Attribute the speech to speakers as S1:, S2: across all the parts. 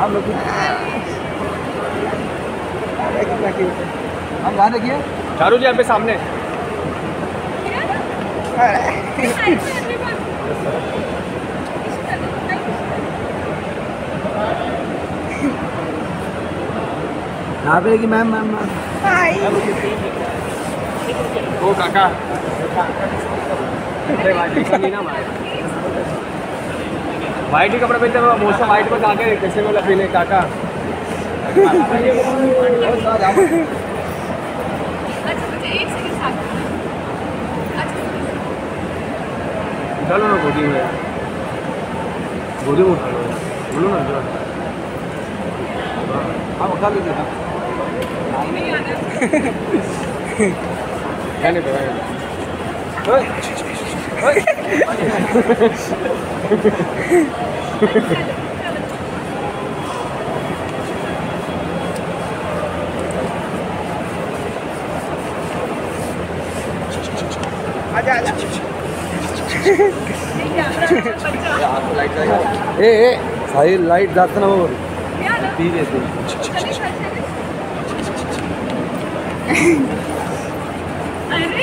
S1: हम लोग हम ध्यान रखिए
S2: चारू जी पे सामने।
S1: यहाँ पे देखिए मैम मैम मैम।
S2: ओ काका। वाइट ही कपड़ा पहनते हैं मोस्टली वाइट में काके कैसे में लपीने काका? चलो ना गोदी में। गोदी में उठा लो। बोलो ना जरा।
S1: हम उठा लीजिए ना
S2: रहने दो रहने दो ओए, ओए।
S1: आजा आजा
S2: ए ए साई लाइट जातं ना. ती देते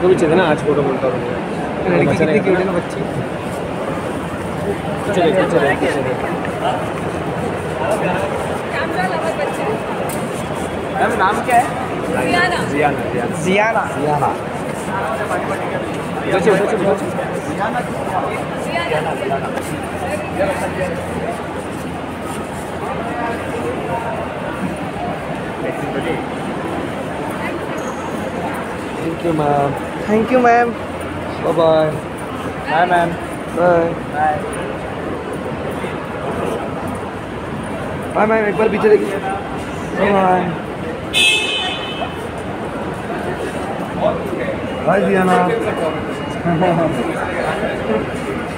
S2: उनको भी चाहिए ना आज फ़ोटो बोलता हूँ
S1: लड़की कितनी क्यूट है ना बच्ची?
S2: मैम नाम क्या है? Jiyana Jiyana Jiyana Jiyana thank you ma'am
S1: thank you ma'am
S2: bye bye bye ma'am
S1: bye
S2: bye
S1: bye ma'am एक बार पीछे देखिए बाय बाय जियाना